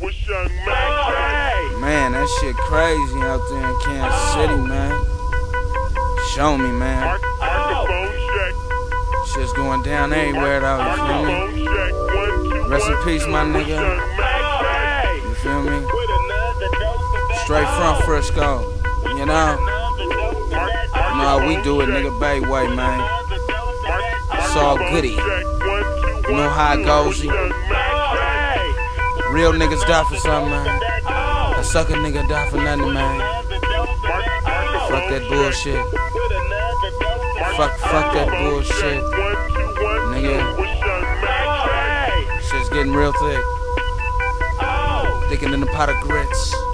Man, that shit crazy out there in Kansas City, man. Show me, man. Shit's going down everywhere, though, you feel me? Rest in peace, my nigga. You feel me? Straight from Frisco, you know? You know how we do it, nigga, Bay Way, man. It's all goody. You know how it goes. Real niggas die for something, man. A sucker nigga die for nothing, man. Fuck that bullshit. Fuck, fuck that bullshit. Nigga. Shit's getting real thick. Thicker in a pot of grits.